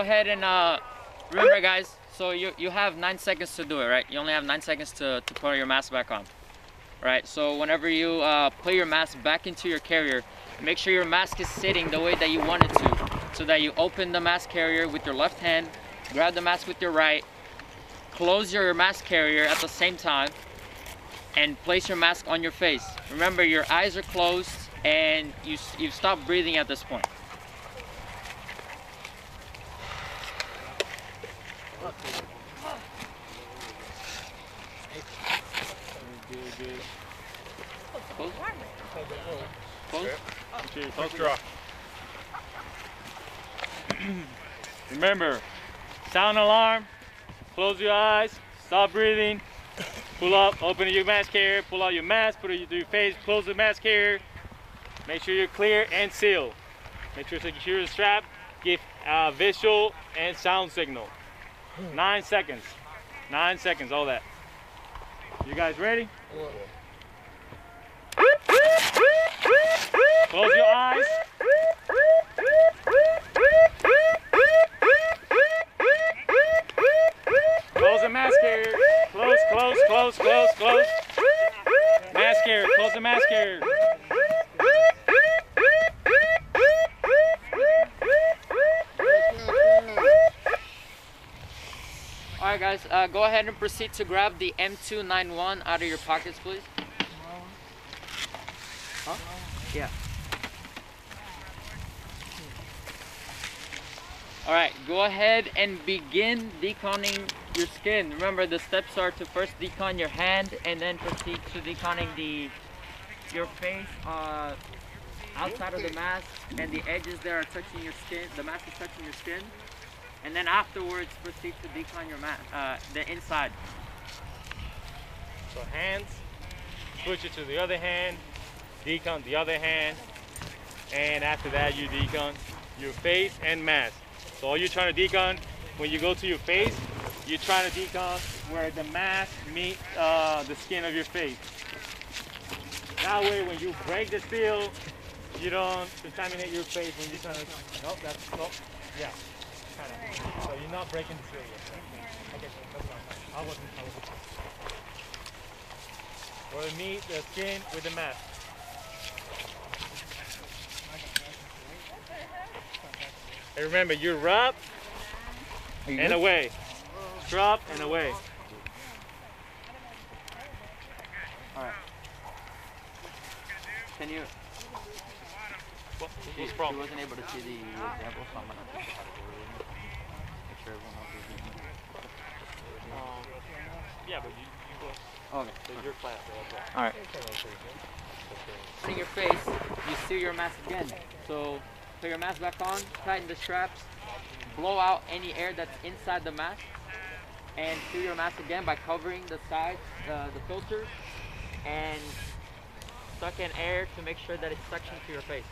ahead and uh, remember guys, so you, you have nine seconds to do it, right? You only have nine seconds to, to put your mask back on. Right, so whenever you uh, put your mask back into your carrier, make sure your mask is sitting the way that you want it to. So that you open the mask carrier with your left hand, grab the mask with your right, close your mask carrier at the same time, and place your mask on your face. Remember, your eyes are closed and you, you've stopped breathing at this point. Close. Draw. Remember, sound alarm, close your eyes, stop breathing, pull up, open your mask carrier, pull out your mask, put it to your face, close the mask carrier, make sure you're clear and sealed. Make sure to secure the strap, give uh, visual and sound signal. Nine seconds, nine seconds, all that. You guys ready? Close your eyes. Close the mask carrier. Close, close, close, close, close. Mask carrier. Close the mask carrier. All right, guys, uh, go ahead and proceed to grab the M291 out of your pockets, please. Huh? Yeah. All right, go ahead and begin deconning your skin. Remember, the steps are to first decon your hand and then proceed to deconning the your face uh, outside of the mask and the edges that are touching your skin. The mask is touching your skin. And then afterwards, proceed to decon your mask, uh, the inside. So hands, switch it to the other hand, decon the other hand, and after that you decon your face and mask. So all you're trying to decon, when you go to your face, you're trying to decon where the mask meets uh, the skin of your face. That way when you break the seal, you don't contaminate your face when you're trying to, nope, that's, nope, yeah. Kinda. So you're not breaking the seal yet. Okay, so that's fine. I wasn't, I wasn't. Where it meet the skin with the mask. And remember, you rub you and good? away. Drop and away. Can you? What, She, what's she wasn't able to see the example, so I'm gonna teach to do it. Make sure everyone else is doing. Um, yeah, but you, you go. Okay. So your class. Okay. All right. In your face, you seal your mask again. So put your mask back on, tighten the straps, blow out any air that's inside the mask, and seal your mask again by covering the sides, uh, the filters, and suck in air to make sure that it's suctioned to your face.